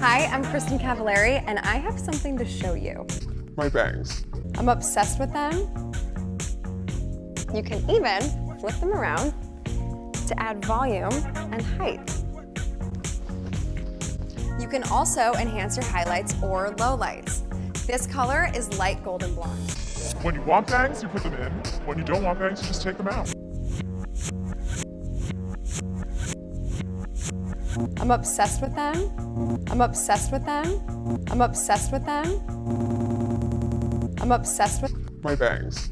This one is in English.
Hi, I'm Kristin Cavallari, and I have something to show you. My bangs. I'm obsessed with them. You can even flip them around to add volume and height. You can also enhance your highlights or lowlights. This color is light golden blonde. When you want bangs, you put them in. When you don't want bangs, you just take them out. I'm obsessed with them. I'm obsessed with them. I'm obsessed with them. I'm obsessed with My bangs.